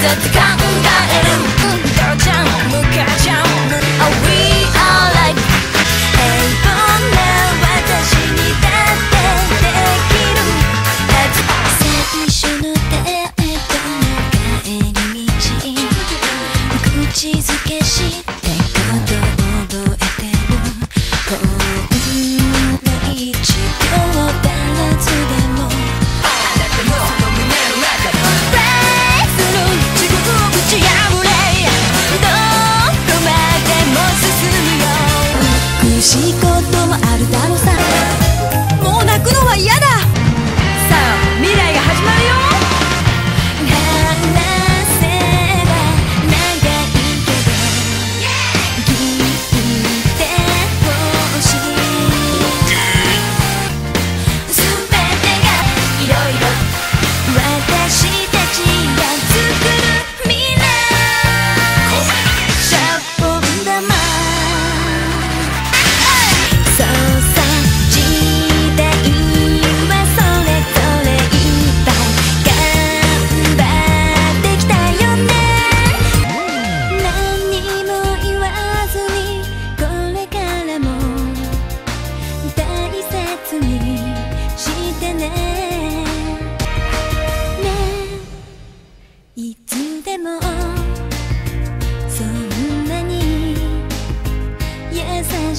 絶対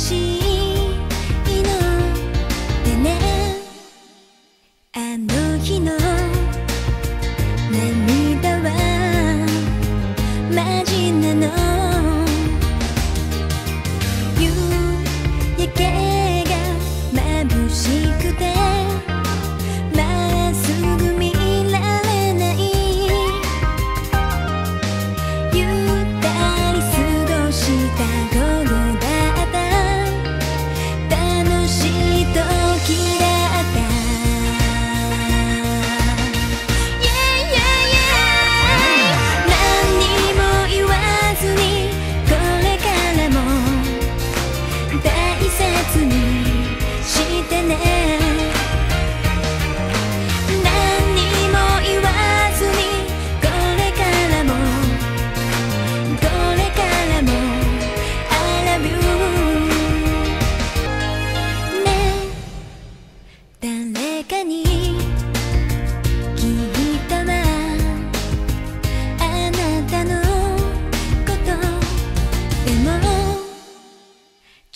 心。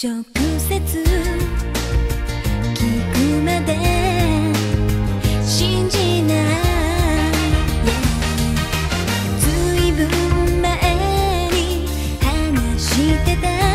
直接聞くまで信じない。ずいぶん前に話してた。